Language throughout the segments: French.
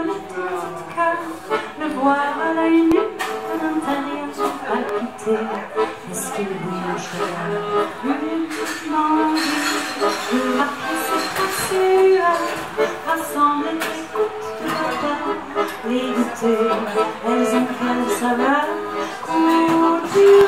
Le voir à la nu de l'intérieur palpiter Est-ce qu'il bougerait Une envie de rappeler ses tracés Rassembler les gouttes de vapeur Les goûter, elles ont quelle saveur Couler au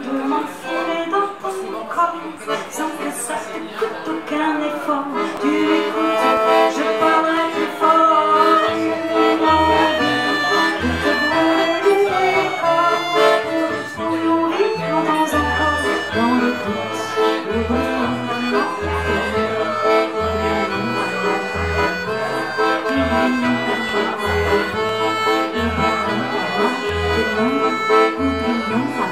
lentement serré dans ton corps, sans que ça te coûte aucun effort. Tu écoutes, je parlerai plus fort. Je te brûler corps, nous vivons dans un corps, dans le doute, le bonheur. Oublions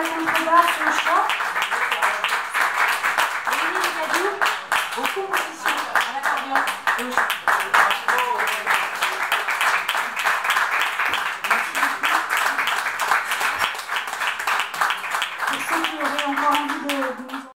la contrebasse, son chant. Émilie Gadou, aux compositions, à l'accordéon et.